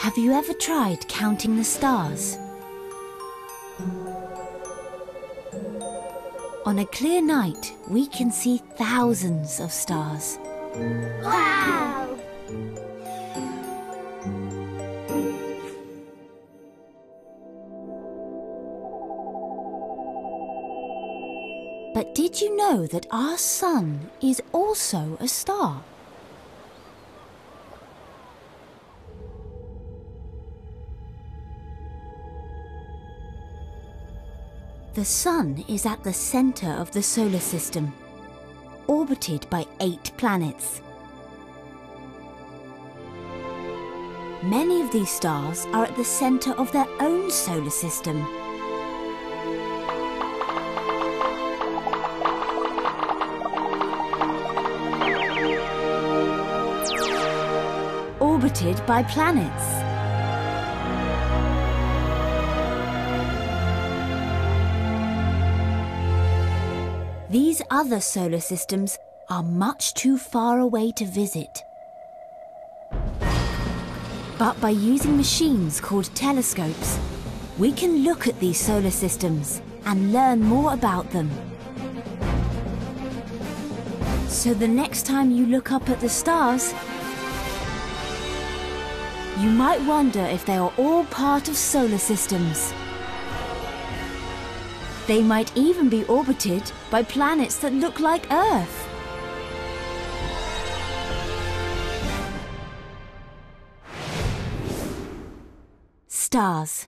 Have you ever tried counting the stars? On a clear night, we can see thousands of stars. Wow! But did you know that our sun is also a star? The sun is at the center of the solar system, orbited by eight planets. Many of these stars are at the center of their own solar system. Orbited by planets. These other solar systems are much too far away to visit. But by using machines called telescopes, we can look at these solar systems and learn more about them. So the next time you look up at the stars, you might wonder if they are all part of solar systems. They might even be orbited by planets that look like Earth. Stars.